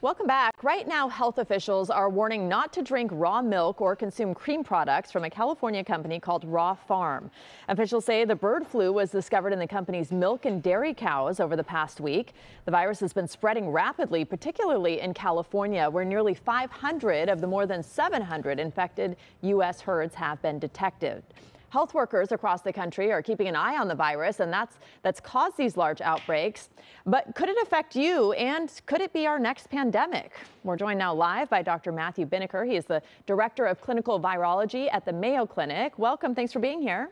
Welcome back. Right now, health officials are warning not to drink raw milk or consume cream products from a California company called Raw Farm. Officials say the bird flu was discovered in the company's milk and dairy cows over the past week. The virus has been spreading rapidly, particularly in California, where nearly 500 of the more than 700 infected U.S. herds have been detected. Health workers across the country are keeping an eye on the virus, and that's that's caused these large outbreaks. But could it affect you, and could it be our next pandemic? We're joined now live by Dr. Matthew Binnicker. He is the director of clinical virology at the Mayo Clinic. Welcome. Thanks for being here.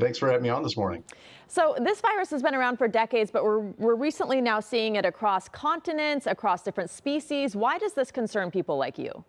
Thanks for having me on this morning. So this virus has been around for decades, but we're, we're recently now seeing it across continents, across different species. Why does this concern people like you?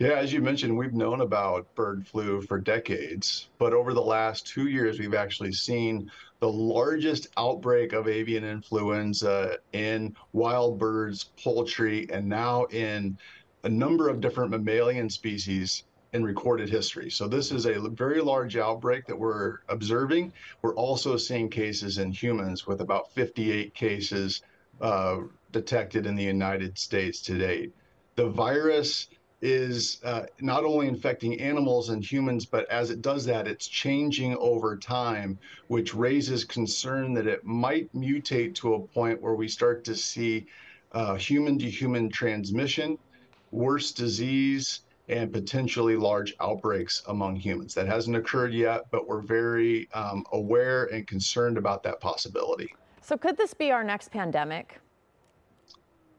Yeah, as you mentioned, we've known about bird flu for decades, but over the last two years, we've actually seen the largest outbreak of avian influenza in wild birds, poultry, and now in a number of different mammalian species in recorded history. So this is a very large outbreak that we're observing. We're also seeing cases in humans with about 58 cases uh, detected in the United States to date. The virus is uh, not only infecting animals and humans, but as it does that, it's changing over time, which raises concern that it might mutate to a point where we start to see uh, human to human transmission, worse disease, and potentially large outbreaks among humans. That hasn't occurred yet, but we're very um, aware and concerned about that possibility. So, could this be our next pandemic?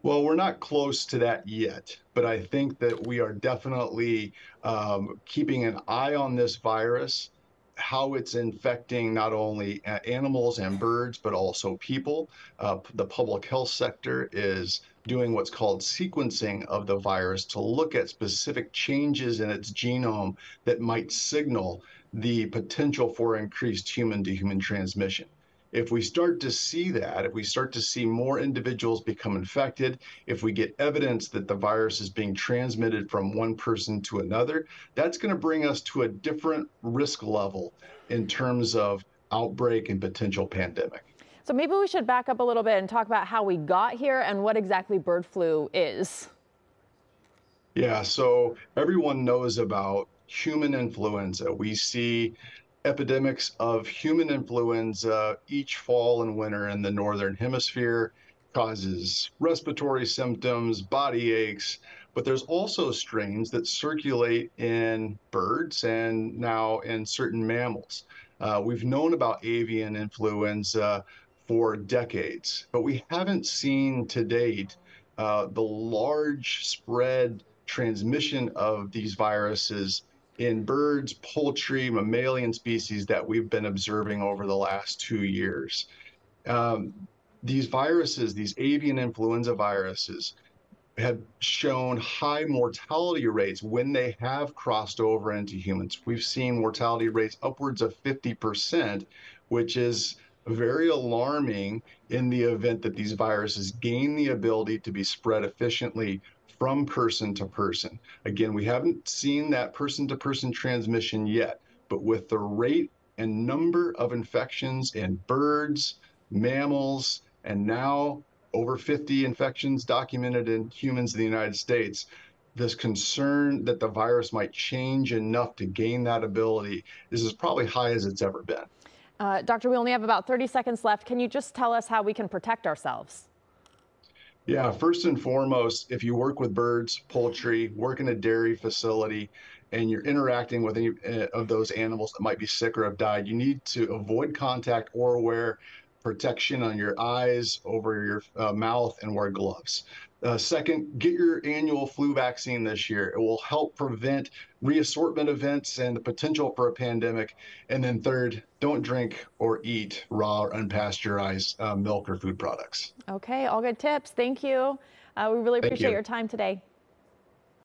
Well, we're not close to that yet, but I think that we are definitely um, keeping an eye on this virus, how it's infecting not only animals and birds, but also people. Uh, the public health sector is doing what's called sequencing of the virus to look at specific changes in its genome that might signal the potential for increased human to human transmission if we start to see that, if we start to see more individuals become infected, if we get evidence that the virus is being transmitted from one person to another, that's going to bring us to a different risk level in terms of outbreak and potential pandemic. So maybe we should back up a little bit and talk about how we got here and what exactly bird flu is. Yeah, so everyone knows about human influenza. We see epidemics of human influenza each fall and winter in the northern hemisphere causes respiratory symptoms, body aches, but there's also strains that circulate in birds and now in certain mammals. Uh, we've known about avian influenza for decades, but we haven't seen to date uh, the large spread transmission of these viruses in birds, poultry, mammalian species that we've been observing over the last two years. Um, these viruses, these avian influenza viruses, have shown high mortality rates when they have crossed over into humans. We've seen mortality rates upwards of 50%, which is very alarming in the event that these viruses gain the ability to be spread efficiently from person to person. Again, we haven't seen that person to person transmission yet, but with the rate and number of infections in birds, mammals, and now over 50 infections documented in humans in the United States, this concern that the virus might change enough to gain that ability is as probably high as it's ever been. Uh, doctor, we only have about 30 seconds left. Can you just tell us how we can protect ourselves? Yeah, first and foremost, if you work with birds, poultry, work in a dairy facility, and you're interacting with any uh, of those animals that might be sick or have died, you need to avoid contact or wear protection on your eyes, over your uh, mouth, and wear gloves. Uh, second, get your annual flu vaccine this year. It will help prevent reassortment events and the potential for a pandemic. And then third, don't drink or eat raw or unpasteurized uh, milk or food products. Okay, all good tips. Thank you. Uh, we really appreciate you. your time today.